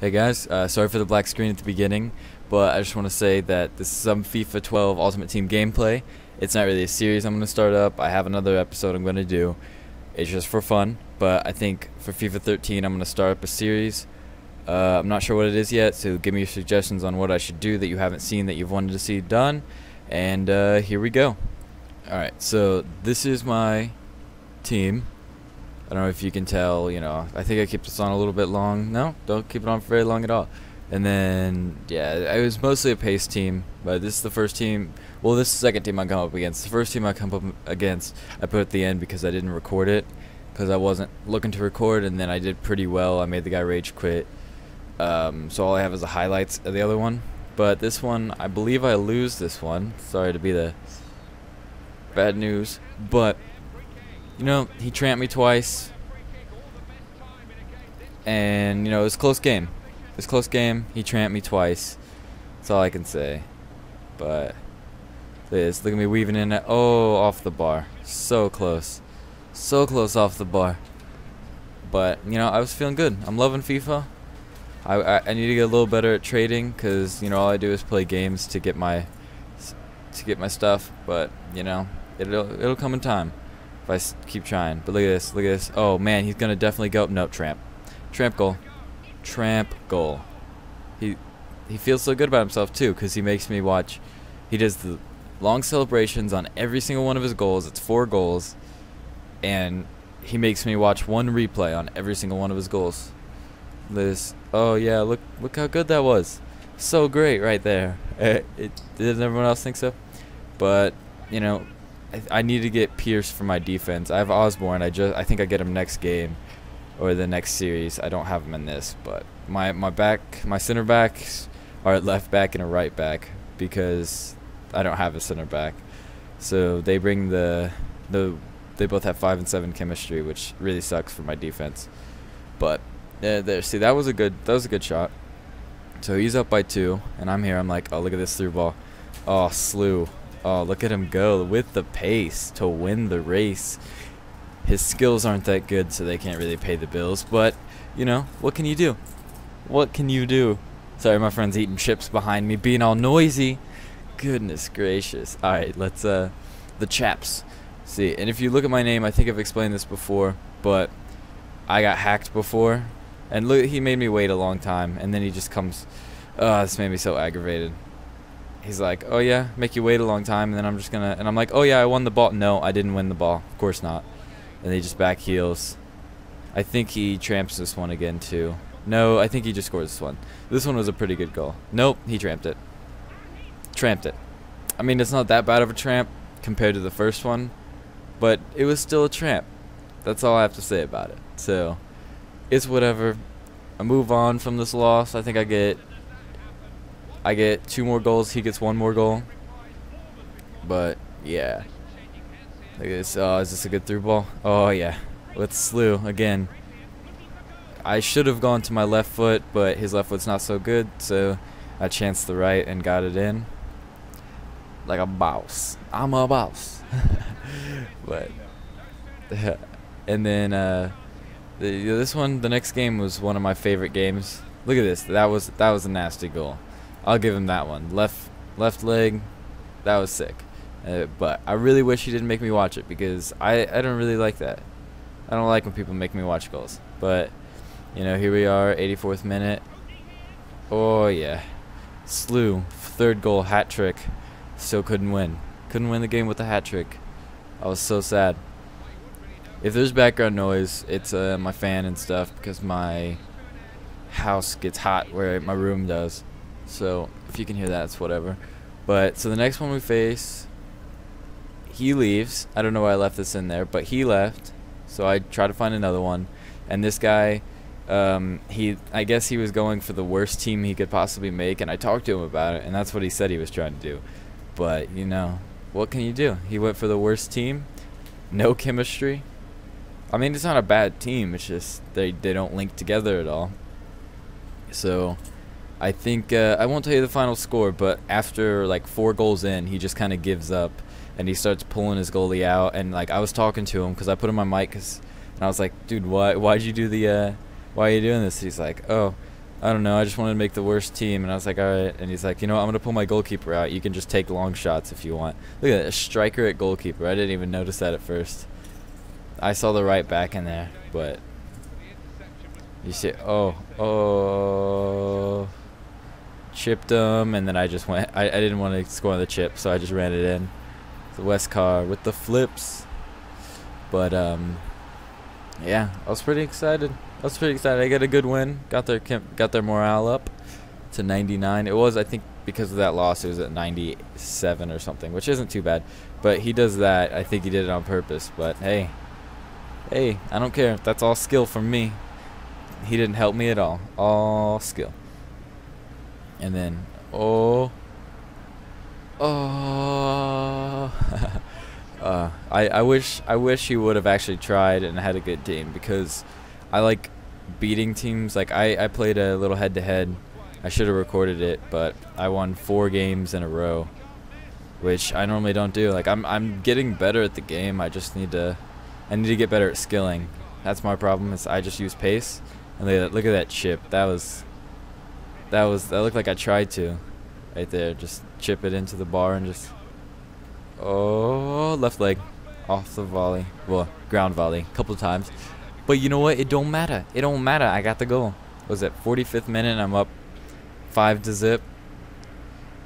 Hey guys, uh, sorry for the black screen at the beginning, but I just want to say that this is some FIFA 12 Ultimate Team gameplay. It's not really a series I'm going to start up. I have another episode I'm going to do. It's just for fun, but I think for FIFA 13 I'm going to start up a series. Uh, I'm not sure what it is yet, so give me your suggestions on what I should do that you haven't seen that you've wanted to see done. And uh, here we go. Alright, so this is my team. I don't know if you can tell, you know, I think I kept this on a little bit long. No, don't keep it on for very long at all. And then, yeah, it was mostly a pace team, but this is the first team, well, this is the second team I come up against. The first team I come up against, I put at the end because I didn't record it, because I wasn't looking to record, and then I did pretty well. I made the guy rage quit. Um, so all I have is the highlights of the other one. But this one, I believe I lose this one. Sorry to be the bad news. But you know, he tramped me twice. And, you know, it was a close game. It was a close game. He tramped me twice. That's all I can say. But, this, look at me weaving in it. Oh, off the bar. So close. So close off the bar. But, you know, I was feeling good. I'm loving FIFA. I, I, I need to get a little better at trading because, you know, all I do is play games to get my to get my stuff. But, you know, it'll, it'll come in time if I keep trying. But look at this, look at this. Oh man, he's gonna definitely go. No, tramp, tramp goal, tramp goal. He he feels so good about himself too, cause he makes me watch. He does the long celebrations on every single one of his goals. It's four goals, and he makes me watch one replay on every single one of his goals. This. Oh yeah, look look how good that was. So great right there. It, it, did everyone else think so? But you know, I, need to get Pierce for my defense. I have Osborne. I just I think I get him next game or the next series. I don't have him in this, but my my back my center backs are left back and a right back because I don't have a center back. So they bring the the they both have five and seven chemistry, which really sucks for my defense. But there, see that was a good that was a good shot. So he's up by two, and I'm here. I'm like, oh look at this through ball. Oh slew. Oh, look at him go with the pace to win the race. His skills aren't that good, so they can't really pay the bills. But, you know, what can you do? What can you do? Sorry, my friend's eating chips behind me, being all noisy. Goodness gracious. Alright, let's, uh, the chaps. See, and if you look at my name, I think I've explained this before, but I got hacked before. And look, he made me wait a long time, and then he just comes. Oh, this made me so aggravated he's like, "Oh yeah, make you wait a long time," and then I'm just gonna, and I'm like, "Oh yeah, I won the ball." No, I didn't win the ball. Of course not. And he just back heels. I think he tramps this one again too. No, I think he just scores this one. This one was a pretty good goal. Nope, he tramped it. Tramped it. I mean, it's not that bad of a tramp compared to the first one, but it was still a tramp. That's all I have to say about it. So, it's whatever. I move on from this loss. I think I get I get two more goals. He gets one more goal. But yeah. Look at this. Oh, is this a good through ball? Oh yeah. With Slew again. I should have gone to my left foot, but his left foot's not so good, so I chanced the right and got it in. Like a boss. I'm a boss. but and then uh, the, this one, the next game was one of my favorite games. Look at this. That was that was a nasty goal. I'll give him that one. Left left leg, that was sick. Uh, but I really wish he didn't make me watch it because I, I don't really like that. I don't like when people make me watch goals. But, you know, here we are, 84th minute. Oh, yeah. Slew, third goal, hat trick. Still couldn't win. Couldn't win the game with the hat trick. I was so sad. If there's background noise, it's uh, my fan and stuff because my house gets hot where my room does. So if you can hear that, it's whatever. But so the next one we face, he leaves. I don't know why I left this in there, but he left. So I try to find another one, and this guy, um, he I guess he was going for the worst team he could possibly make, and I talked to him about it, and that's what he said he was trying to do. But you know, what can you do? He went for the worst team, no chemistry. I mean, it's not a bad team. It's just they they don't link together at all. So I think uh, I won't tell you the final score, but after like four goals in, he just kind of gives up and he starts pulling his goalie out. And like I was talking to him because I put him on my mic, and I was like, "Dude, why why'd you do the uh, why are you doing this?" He's like, "Oh, I don't know. I just wanted to make the worst team, and I was like, all right. And he's like, you know, what, I'm gonna pull my goalkeeper out. You can just take long shots if you want. Look at that, a striker at goalkeeper. I didn't even notice that at first. I saw the right back in there, but you see, oh, oh, chipped him, and then I just went. I, I didn't want to score on the chip, so I just ran it in. The West car with the flips, but um, yeah, I was pretty excited. I was pretty excited. I got a good win. Got their got their morale up to 99. It was, I think, because of that loss, it was at 97 or something, which isn't too bad. But he does that. I think he did it on purpose. But hey, hey, I don't care. That's all skill from me. He didn't help me at all. All skill. And then, oh, oh. uh, I I wish I wish he would have actually tried and had a good team because I like beating teams. Like I, I played a little head to head. I should have recorded it, but I won four games in a row, which I normally don't do. Like I'm I'm getting better at the game. I just need to I need to get better at skilling. That's my problem. Is I just use pace. And look at, look at that chip. That was that was that looked like I tried to, right there. Just chip it into the bar and just oh left leg off the volley. Well, ground volley, a couple times. But you know what? It don't matter. It don't matter. I got the goal. Was it 45th minute? I'm up five to zip.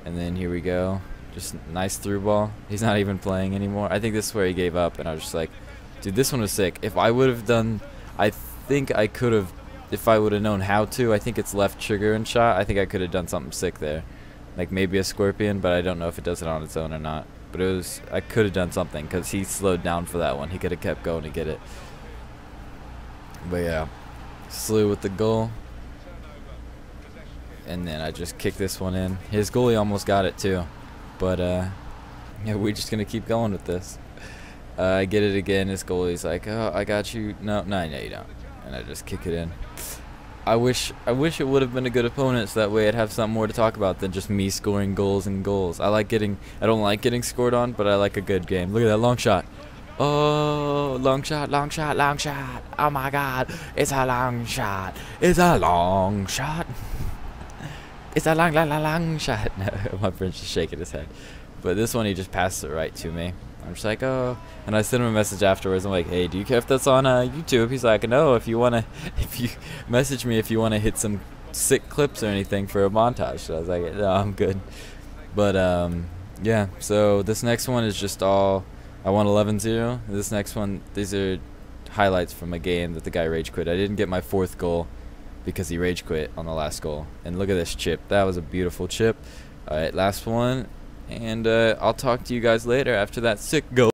And then here we go. Just nice through ball. He's not even playing anymore. I think this is where he gave up, and I was just like, dude, this one was sick. If I would have done, I think I could have, if I would have known how to. I think it's left trigger and shot. I think I could have done something sick there, like maybe a scorpion, but I don't know if it does it on its own or not. But it was, I could have done something because he slowed down for that one. He could have kept going to get it. But yeah, slew with the goal. And then I just kicked this one in. His goalie almost got it too. But uh, yeah, we're just going to keep going with this. Uh, I get it again. His goalie's like, oh, I got you. No, no, no, you don't. And I just kick it in. I wish I wish it would have been a good opponent so that way I'd have something more to talk about than just me scoring goals and goals. I like getting I don't like getting scored on, but I like a good game. Look at that long shot. Oh, long shot, long shot, long shot. Oh my god. It's a long shot. It's a long shot. it's a long, long, long, long shot. my friend's just shaking his head. But this one, he just passed it right to me. I'm just like, oh. And I sent him a message afterwards. I'm like, hey, do you care if that's on uh, YouTube? He's like, no, if you want to, if you message me if you want to hit some sick clips or anything for a montage. So I was like, no, I'm good. But, um, yeah, so this next one is just all I won 11-0. This next one, these are highlights from a game that the guy rage quit. I didn't get my fourth goal because he rage quit on the last goal. And look at this chip. That was a beautiful chip. All right, last one. And uh, I'll talk to you guys later after that sick goal.